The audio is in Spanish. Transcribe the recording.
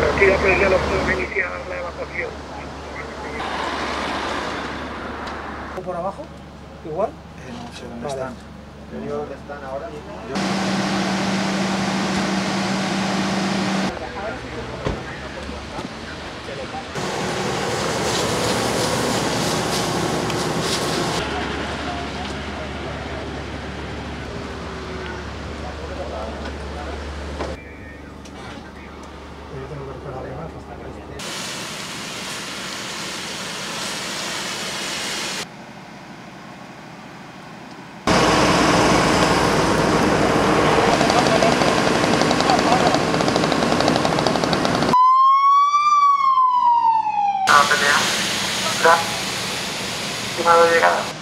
Pero aquí ya ya lo pueden iniciar la evacuación. ¿Por abajo? ¿Igual? Eh, no sé dónde Vale. están. Yo digo dónde están ahora mismo. Yo- realidad. Gracias. Estimado llegada.